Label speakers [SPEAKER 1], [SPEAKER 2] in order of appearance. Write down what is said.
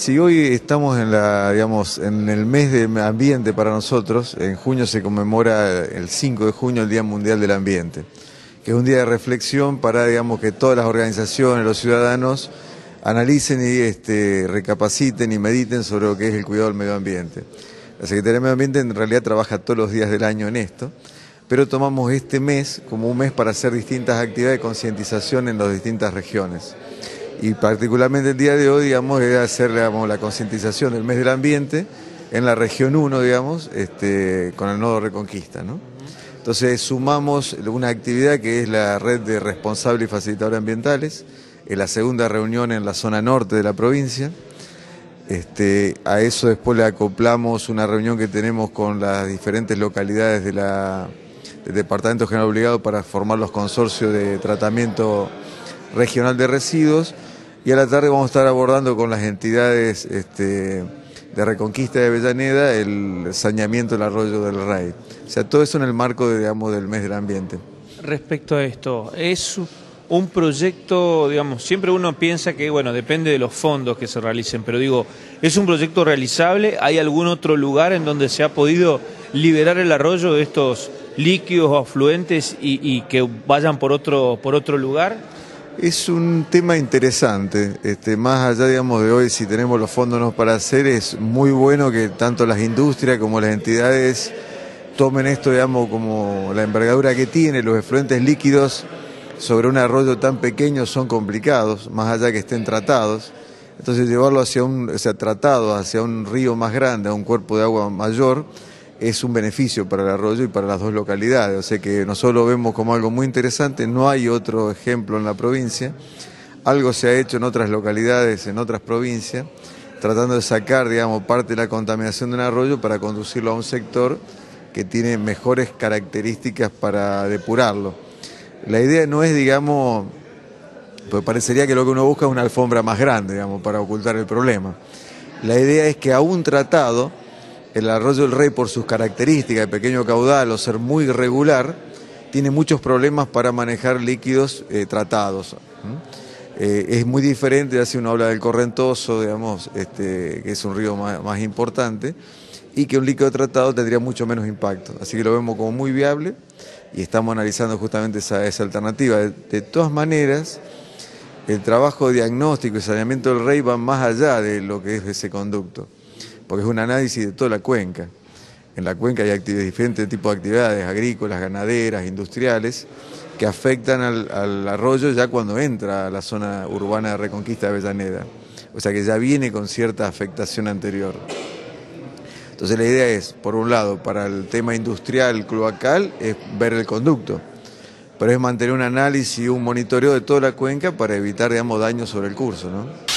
[SPEAKER 1] Si hoy estamos en la, digamos, en el mes de ambiente para nosotros, en junio se conmemora el 5 de junio el Día Mundial del Ambiente, que es un día de reflexión para, digamos, que todas las organizaciones, los ciudadanos analicen y este, recapaciten y mediten sobre lo que es el cuidado del medio ambiente. La Secretaría de Medio Ambiente en realidad trabaja todos los días del año en esto, pero tomamos este mes como un mes para hacer distintas actividades de concientización en las distintas regiones. Y particularmente el día de hoy, digamos, es hacer la concientización del mes del ambiente en la región 1, digamos, este, con el nodo Reconquista. Entonces sumamos una actividad que es la red de responsables y facilitadores ambientales, en la segunda reunión en la zona norte de la provincia. Este, a eso después le acoplamos una reunión que tenemos con las diferentes localidades del Departamento General Obligado para formar los consorcios de tratamiento regional de residuos. Y a la tarde vamos a estar abordando con las entidades este, de Reconquista de Avellaneda el saneamiento del arroyo del Rey. O sea, todo eso en el marco del mes del ambiente.
[SPEAKER 2] Respecto a esto, es un proyecto, digamos, siempre uno piensa que, bueno, depende de los fondos que se realicen, pero digo, ¿es un proyecto realizable? ¿Hay algún otro lugar en donde se ha podido liberar el arroyo de estos líquidos o afluentes y, que vayan por otro, por otro lugar?
[SPEAKER 1] Es un tema interesante, este, más allá digamos de hoy si tenemos los fondos para hacer, es muy bueno que tanto las industrias como las entidades tomen esto digamos como la envergadura que tiene, los efluentes líquidos sobre un arroyo tan pequeño son complicados, más allá que estén tratados. Entonces llevarlo hacia un, o sea, tratado hacia un río más grande, a un cuerpo de agua mayor, es un beneficio para el arroyo y para las dos localidades. O sea que nosotros lo vemos como algo muy interesante, no hay otro ejemplo en la provincia. Algo se ha hecho en otras localidades, en otras provincias, tratando de sacar, digamos, parte de la contaminación de un arroyo para conducirlo a un sector que tiene mejores características para depurarlo. La idea no es, digamos, pues parecería que lo que uno busca es una alfombra más grande, digamos, para ocultar el problema. La idea es que a un tratado, el arroyo del rey por sus características de pequeño caudal o ser muy irregular, tiene muchos problemas para manejar líquidos eh, tratados. Eh, es muy diferente, ya si uno habla del correntoso, digamos, este, que es un río más importante, y que un líquido tratado tendría mucho menos impacto. Así que lo vemos como muy viable y estamos analizando justamente esa, alternativa. De, todas maneras, el trabajo diagnóstico y saneamiento del rey va más allá de lo que es ese conducto, porque es un análisis de toda la cuenca. En la cuenca hay diferentes tipos de actividades, agrícolas, ganaderas, industriales, que afectan al, arroyo ya cuando entra a la zona urbana de Reconquista de Avellaneda. O sea que ya viene con cierta afectación anterior. Entonces la idea es, por un lado, para el tema industrial cloacal, es ver el conducto, pero es mantener un análisis un monitoreo de toda la cuenca para evitar, digamos, daños sobre el curso, ¿no?